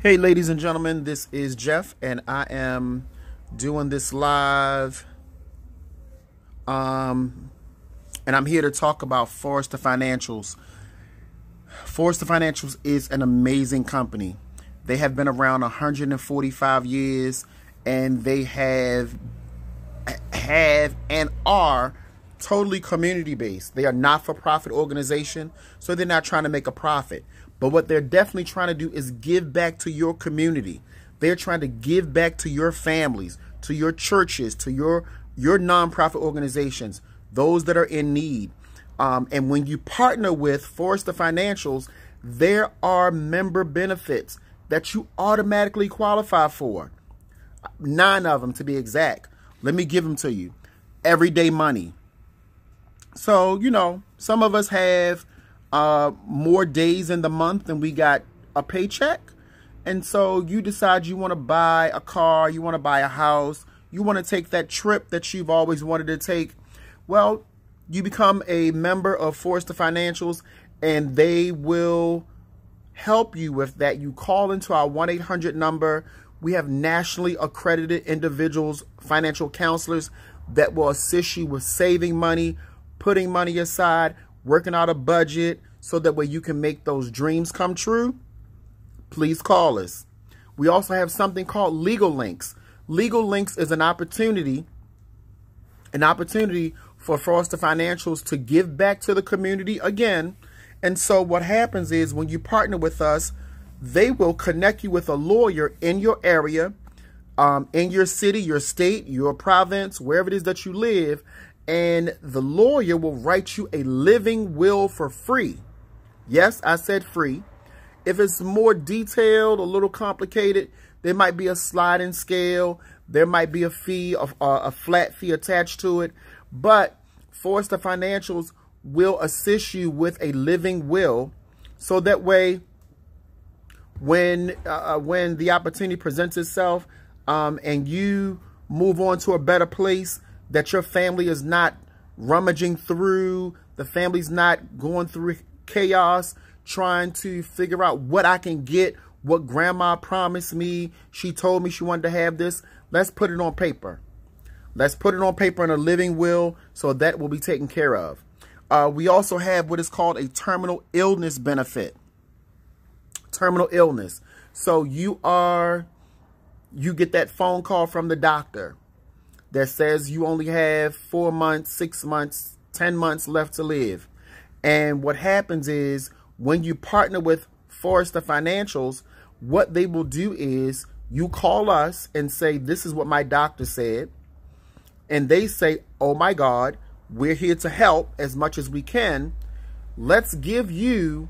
Hey, ladies and gentlemen, this is Jeff, and I am doing this live. Um, and I'm here to talk about Foresters Financial. Foresters Financial is an amazing company. They have been around 145 years, and they have have and are totally community based. They are not for profit organization, so they're not trying to make a profit. But what they're definitely trying to do is give back to your community. They're trying to give back to your families, to your churches, to your your nonprofit organizations, those that are in need. Um, and when you partner with Foresters Financial, there are member benefits that you automatically qualify for. Nine of them to be exact. Let me give them to you. Everyday money. So, you know, some of us have uh, more days in the month than we got a paycheck. And so you decide you want to buy a car, you want to buy a house, you want to take that trip that you've always wanted to take. Well, you become a member of Foresters Financial and they will help you with that. You call into our 1 800 number. We have nationally accredited individuals, financial counselors that will assist you with saving money, putting money aside, working out a budget so that way you can make those dreams come true, please call us. We also have something called Legal Links. Legal Links is an opportunity, an opportunity for Foster Financials to give back to the community again. And so what happens is when you partner with us, they will connect you with a lawyer in your area, um, in your city, your state, your province, wherever it is that you live, and the lawyer will write you a living will for free. Yes, I said free. If it's more detailed, a little complicated, there might be a sliding scale. There might be a fee, a, a flat fee attached to it. But Foresters Financial will assist you with a living will. So that way, when uh, uh when the opportunity presents itself um, and you move on to a better place, that your family is not rummaging through, the family's not going through chaos, trying to figure out what I can get, what grandma promised me. She told me she wanted to have this. Let's put it on paper. Let's put it on paper in a living will so that will be taken care of. Uh, we also have what is called a terminal illness benefit. Terminal illness. So you are, you get that phone call from the doctor that says you only have four months, six months, 10 months left to live. And what happens is when you partner with Foresters Financial, what they will do is you call us and say, this is what my doctor said. And they say, oh my God, we're here to help as much as we can. Let's give you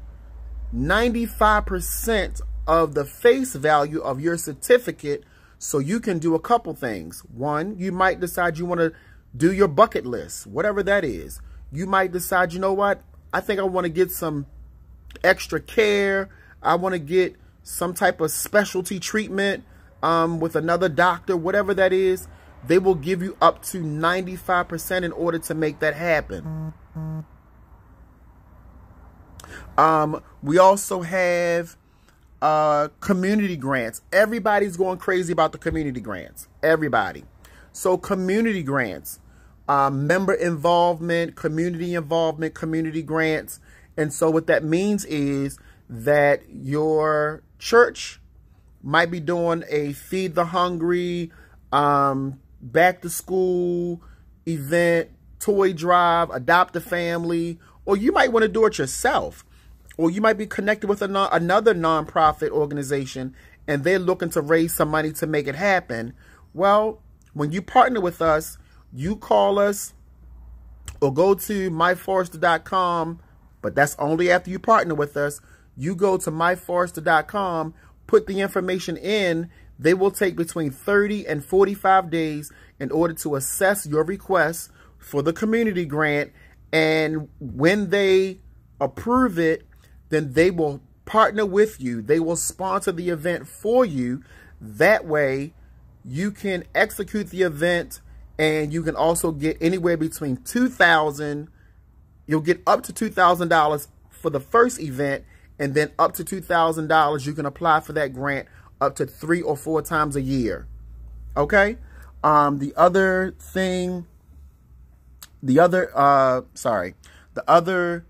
95% of the face value of your certificate so you can do a couple things. One, you might decide you want to do your bucket list, whatever that is. You might decide, you know what? I think I want to get some extra care. I want to get some type of specialty treatment um, with another doctor, whatever that is. They will give you up to 95% in order to make that happen. Um, we also have uh, community grants. Everybody's going crazy about the community grants. Everybody. So community grants, uh, member involvement, community involvement, community grants. And so what that means is that your church might be doing a feed the hungry, um, back to school event, toy drive, adopt a family, or you might want to do it yourself or you might be connected with non another nonprofit organization and they're looking to raise some money to make it happen. Well, when you partner with us, you call us or go to myforesters.com, but that's only after you partner with us. You go to myforesters.com, put the information in. They will take between 30 and 45 days in order to assess your request for the community grant. And when they approve it, then they will partner with you. They will sponsor the event for you. That way, you can execute the event and you can also get anywhere between 2000 you'll get up to $2,000 for the first event And then up to $2,000, you can apply for that grant up to three or four times a year. Okay? Um, the other thing, the other, uh, sorry, the other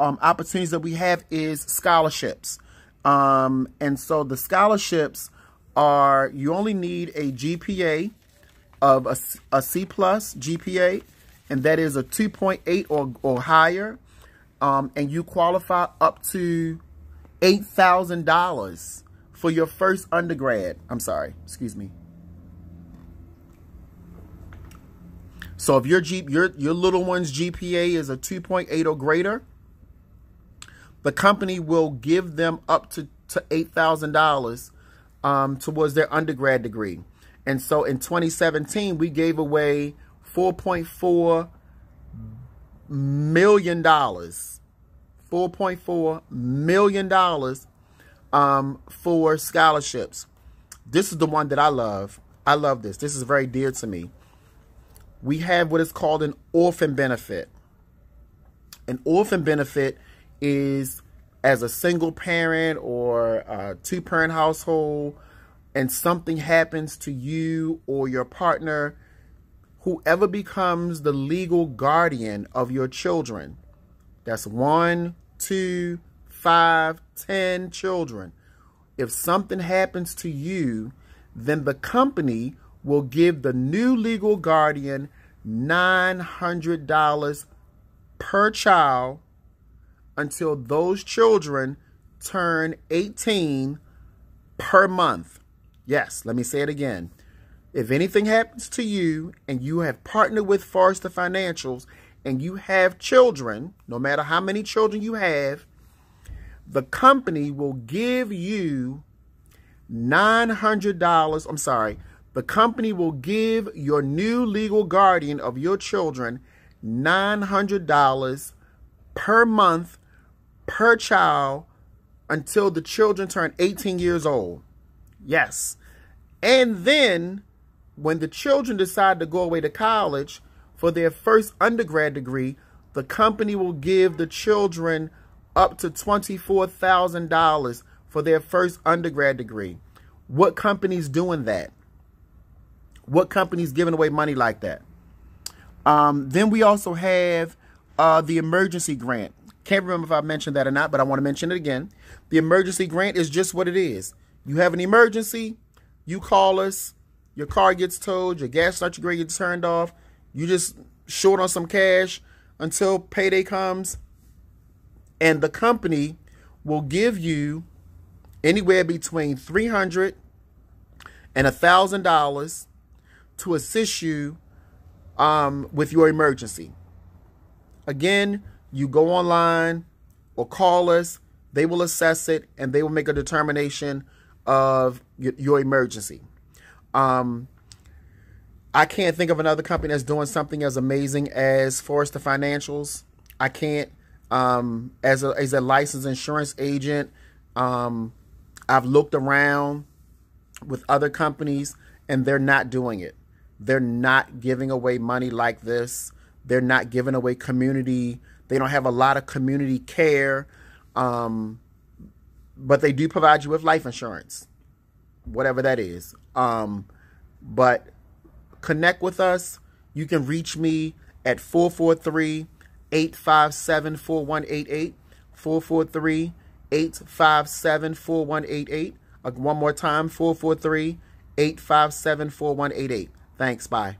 um, opportunities that we have is scholarships. Um, and so the scholarships are, you only need a GPA of a, a C plus GPA, and that is a 2.8 or, or higher. Um, and you qualify up to $8,000 for your first undergrad. I'm sorry, excuse me. So if your G, your your little one's GPA is a 2.8 or greater, the company will give them up to, to $8,000 um, towards their undergrad degree. And so in 2017, we gave away $4.4 million. $4.4 million um, for scholarships. This is the one that I love. I love this. This is very dear to me. We have what is called an orphan benefit. An orphan benefit is as a single parent or a two parent household and something happens to you or your partner, whoever becomes the legal guardian of your children, that's one, two, five, ten children. If something happens to you, then the company will give the new legal guardian $900 per child until those children turn 18 per month. Yes, let me say it again. If anything happens to you and you have partnered with Foresters Financial and you have children, no matter how many children you have, the company will give you $900. I'm sorry. The company will give your new legal guardian of your children $900 per month per child until the children turn 18 years old. Yes. And then when the children decide to go away to college for their first undergrad degree, the company will give the children up to $24,000 for their first undergrad degree. What company's doing that? What company's giving away money like that? Um, then we also have uh, the emergency grant. Can't remember if I mentioned that or not, but I want to mention it again. The emergency grant is just what it is. You have an emergency, you call us, your car gets towed, your gas starts your gets turned off, you just short on some cash until payday comes, and the company will give you anywhere between three hundred and a thousand dollars to assist you um, with your emergency. Again, you go online or call us. They will assess it and they will make a determination of your emergency. Um, I can't think of another company that's doing something as amazing as Foresters Financial. I can't. Um, as a as a licensed insurance agent, um, I've looked around with other companies and they're not doing it. They're not giving away money like this. They're not giving away community they don't have a lot of community care, um, but they do provide you with life insurance, whatever that is. Um, but connect with us. You can reach me at 443 857 4188. 443 857 4188. Uh, one more time 443 857 4188. Thanks. Bye.